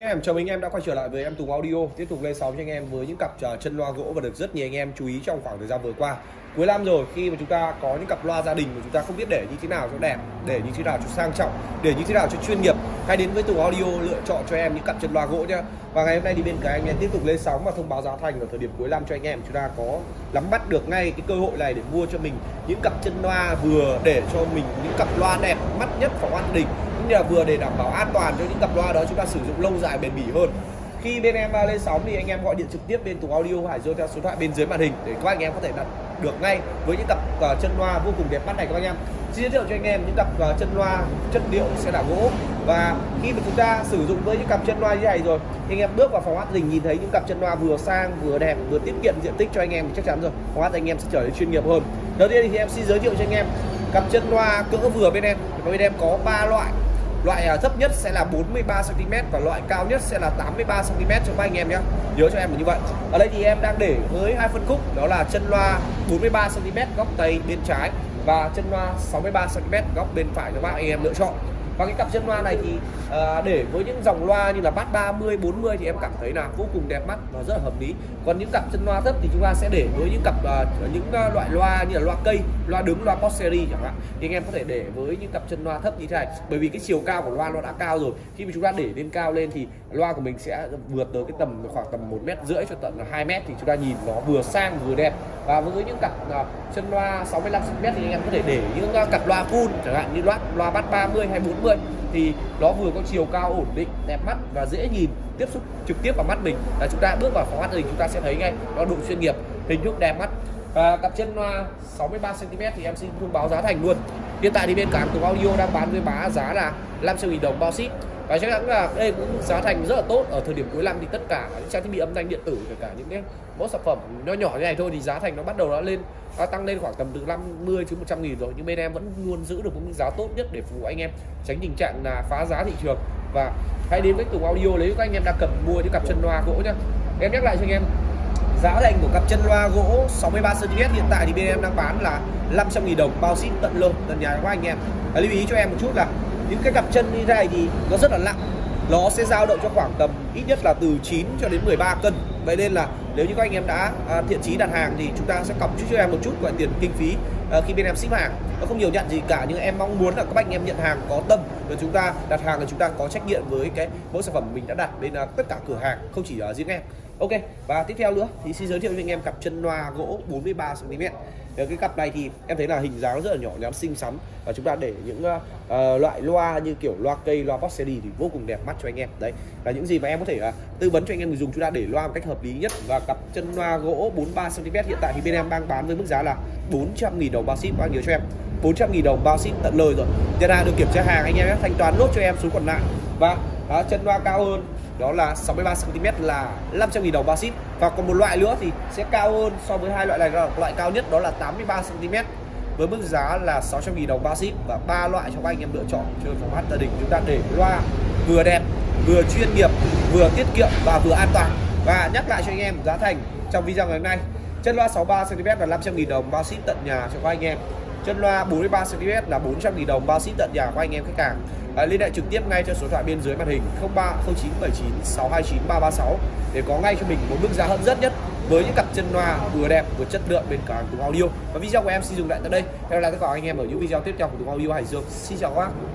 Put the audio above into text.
Em, chào mừng anh em đã quay trở lại với em Tùng Audio. Tiếp tục lên sóng cho anh em với những cặp à, chân loa gỗ và được rất nhiều anh em chú ý trong khoảng thời gian vừa qua. Cuối năm rồi, khi mà chúng ta có những cặp loa gia đình mà chúng ta không biết để như thế nào cho đẹp, để như thế nào cho sang trọng, để như thế nào cho chuyên nghiệp, hãy đến với Tùng Audio lựa chọn cho em những cặp chân loa gỗ nhá. Và ngày hôm nay đi bên cái anh em tiếp tục lên sóng và thông báo giá thành ở thời điểm cuối năm cho anh em. Chúng ta có nắm bắt được ngay cái cơ hội này để mua cho mình những cặp chân loa vừa để cho mình những cặp loa đẹp mắt nhất phòng an đình cũng như là vừa để đảm bảo an toàn cho những cặp loa đó chúng ta sử dụng lâu dài bền bỉ hơn. Khi bên em uh, lên sóng thì anh em gọi điện trực tiếp bên Tùng Audio Hải Dương theo số điện thoại bên dưới màn hình để các anh em có thể đặt được ngay với những cặp uh, chân loa vô cùng đẹp mắt này các anh em. Xin giới thiệu cho anh em những cặp uh, chân loa chất liệu sẽ là gỗ. Và khi mà chúng ta sử dụng với những cặp chân loa như này rồi thì anh em bước vào phòng hát dình nhìn thấy những cặp chân loa vừa sang vừa đẹp vừa tiết kiệm diện tích cho anh em chắc chắn rồi phòng hát anh em sẽ trở nên chuyên nghiệp hơn. Đầu tiên thì em xin giới thiệu cho anh em cặp chân loa cỡ vừa bên em. Bên em có ba loại loại à, thấp nhất sẽ là 43 cm và loại cao nhất sẽ là 83 cm cho các anh em nhé nhớ cho em là như vậy. Ở đây thì em đang để với hai phân khúc, đó là chân loa 43 cm góc tay bên trái và chân loa 63 cm góc bên phải cho các anh em lựa chọn và cái cặp chân loa này thì à, để với những dòng loa như là bass 30 40 thì em cảm thấy là vô cùng đẹp mắt và rất là hợp lý. Còn những cặp chân loa thấp thì chúng ta sẽ để với những cặp à, những ờ, loại loa như là loa cây loa đứng loa post series chẳng hạn. Thì anh em có thể để với những cặp chân loa thấp như thế này. Bởi vì cái chiều cao của loa nó đã cao rồi. Khi mà chúng ta để lên cao lên thì loa của mình sẽ vượt tới cái tầm khoảng tầm một mét rưỡi cho tận là 2 mét thì chúng ta nhìn nó vừa sang vừa đẹp. Và với những cặp uh, chân loa 65 cm thì anh em có thể để những uh, cặp loa full chẳng hạn như loa loa bát 30 hay 40 thì nó vừa có chiều cao ổn định, đẹp mắt và dễ nhìn, tiếp xúc trực tiếp vào mắt mình. Là chúng ta bước vào phòng mắt thì chúng ta sẽ thấy ngay, nó độ chuyên nghiệp, hình thức đẹp mắt à, cặp chân à, 63 cm thì em xin thông báo giá thành luôn. Hiện tại thì bên cảng Tùng Audio đang bán với giá giá là 500 000 đồng bao ship. Và chắc chắn là đây cũng giá thành rất là tốt ở thời điểm cuối năm thì tất cả những trang thiết bị âm thanh điện tử kể cả những cái mẫu sản phẩm nó nhỏ như này thôi thì giá thành nó bắt đầu nó lên nó tăng lên khoảng tầm từ 50 đến 100 nghìn rồi. Nhưng bên em vẫn luôn giữ được những giá tốt nhất để phục vụ anh em tránh tình trạng là phá giá thị trường. Và hãy đến với Tùng Audio lấy các anh em đang cần mua những cặp chân loa gỗ nhá em nhắc lại cho anh em giá thành của cặp chân loa gỗ 63 cm hiện tại thì bên em đang bán là 500 000 đồng bao ship tận lô tận nhà của anh em. À, lưu ý cho em một chút là những cái cặp chân như thế này thì nó rất là nặng. Nó sẽ dao động cho khoảng tầm ít nhất là từ 9 cho đến 13 cân vậy nên là nếu như các anh em đã à, thiện chí đặt hàng thì chúng ta sẽ cọc chút cho em một chút gọi tiền kinh phí à, khi bên em ship hàng. Nó không nhiều nhận gì cả nhưng em mong muốn là các anh em nhận hàng có tâm và chúng ta đặt hàng là chúng ta có trách nhiệm với cái mẫu sản phẩm mình đã đặt bên à, tất cả cửa hàng không chỉ ở riêng em. Ok và tiếp theo nữa thì xin giới thiệu cho anh em cặp chân loa gỗ 43 cm ờ, cái cặp này thì em thấy là hình dáng rất là nhỏ nhắn xinh xắn. Và chúng ta để những uh, loại loa như kiểu loa cây loa box CD thì vô cùng đẹp mắt cho anh em. Đấy là những gì mà em có thể uh, tư vấn cho anh em người dùng. Chúng ta để loa một cách hợp hợp lý nhất và cặp chân loa gỗ 43 cm hiện tại thì bên em đang bán với mức giá là 400.000 đồng bao ship bao nhiêu cho em? 400.000 đồng bao ship tận lời rồi. Nhận hàng được kiểm tra hàng anh em thanh toán nốt cho em số còn lại. Và đó, chân loa cao hơn đó là 63 cm là 500 000 đồng bao ship và còn một loại nữa thì sẽ cao hơn so với hai loại này. Là loại cao nhất đó là 83 cm với mức giá là 600 000 đồng bao ship và ba loại cho các anh em lựa chọn. Chơi phòng hát gia đình chúng ta để loa vừa đẹp vừa chuyên nghiệp vừa tiết kiệm và vừa an toàn và nhắc lại cho anh em giá thành trong video ngày hôm nay. Chân loa 63 cm là 500 000 đồng bao ship tận nhà cho các anh em. Chân loa 43 cm là 400 000 đồng bao ship tận nhà của anh em khách hàng. À, liên hệ trực tiếp ngay cho số điện thoại bên dưới màn hình 030979 629 336 để có ngay cho mình một mức giá hấp dẫn nhất với những cặp chân loa vừa đẹp vừa chất lượng bên cả Tùng Audio. Và video của em xin dừng lại tại đây. Hẹn gặp lại tất cả anh em ở những video tiếp theo của Tùng Audio Hải Dương. Xin chào các bác.